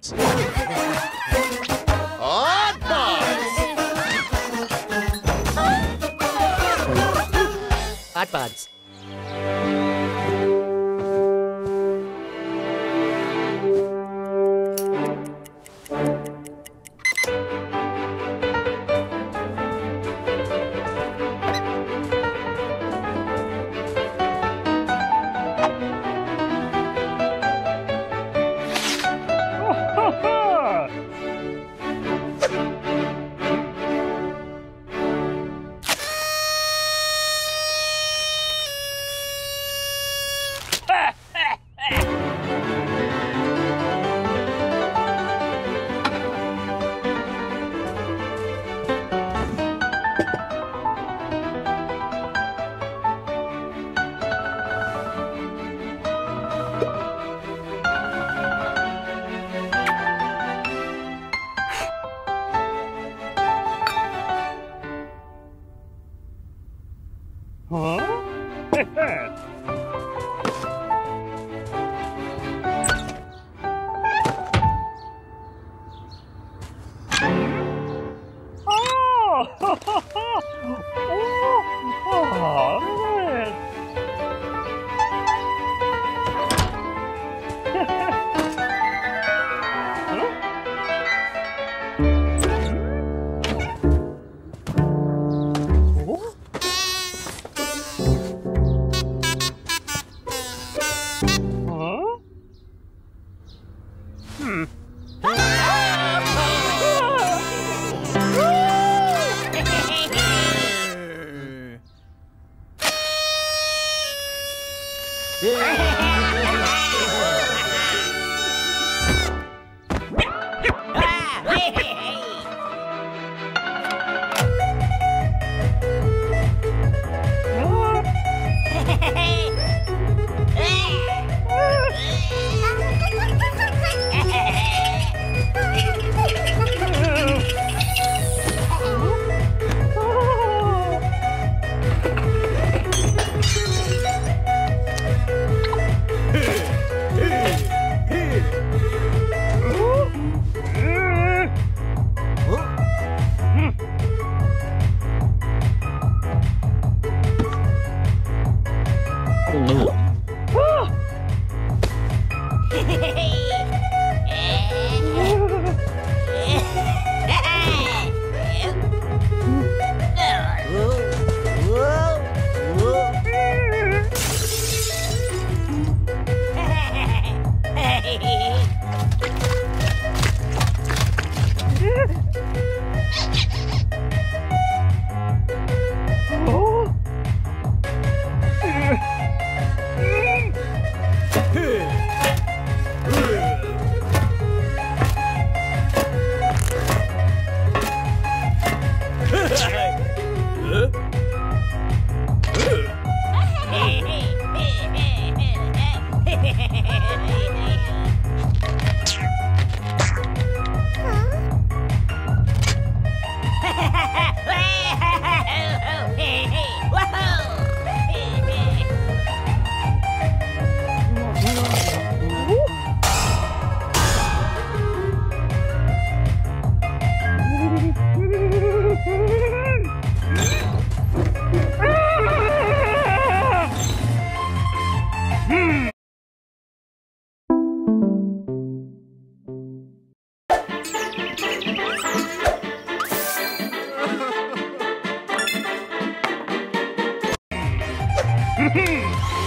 Pods. Hot. Hot Mm-hmm.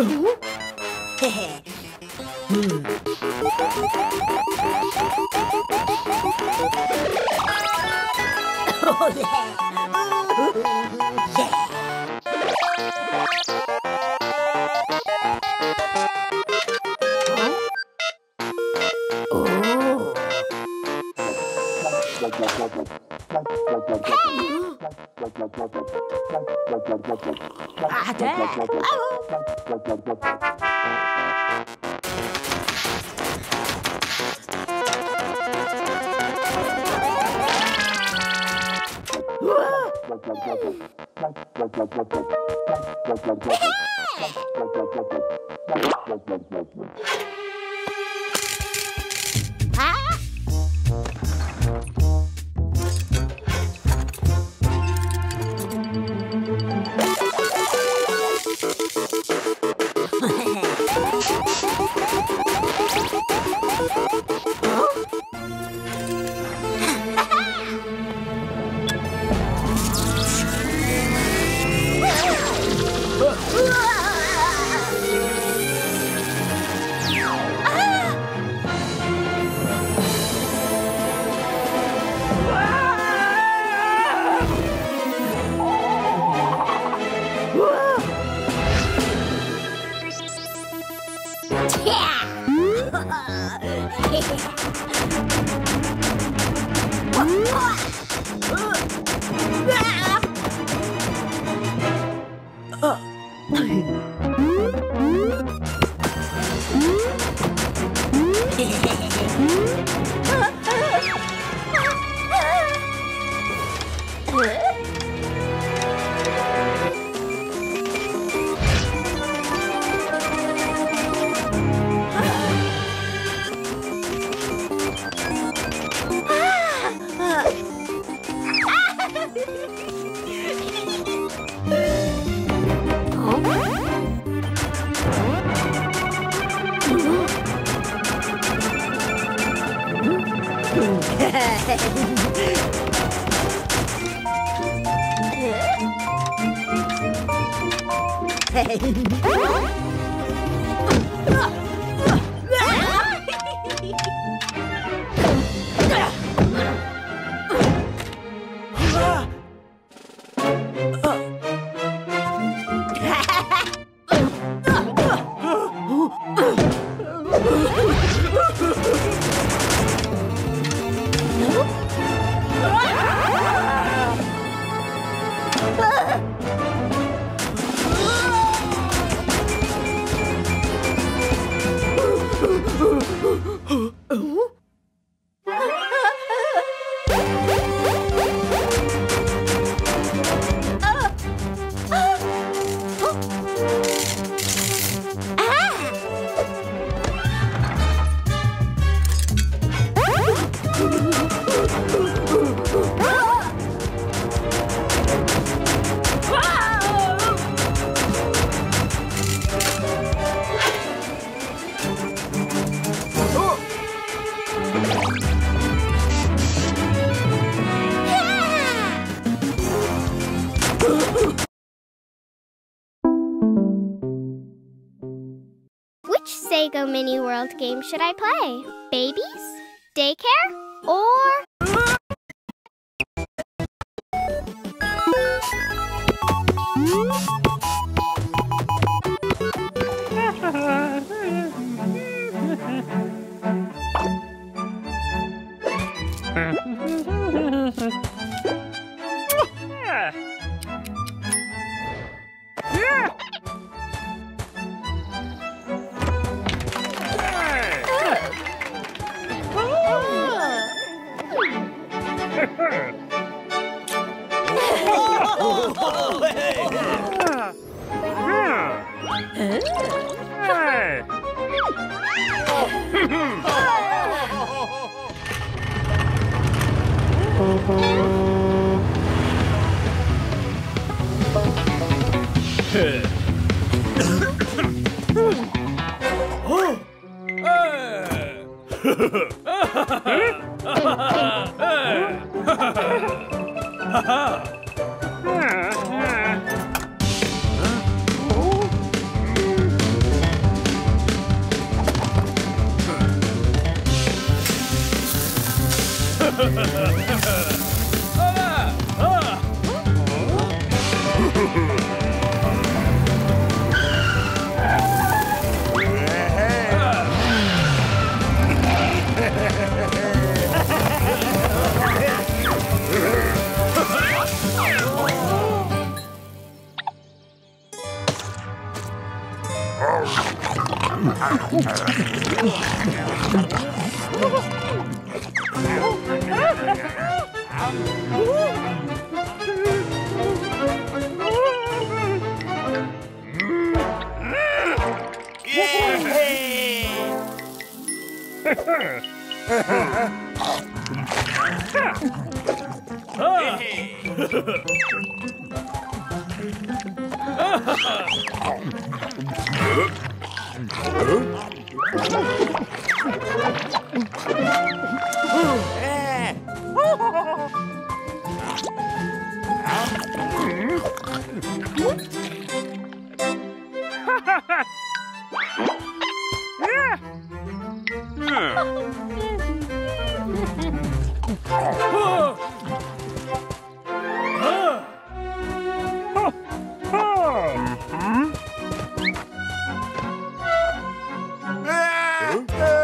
Oh, yeah. Pods. Which Sago Mini World game should I play? Babies? Daycare? Or... 嗯。哼哼哈哈哈哈哈哈 Oh. Huh? Huh? Luca.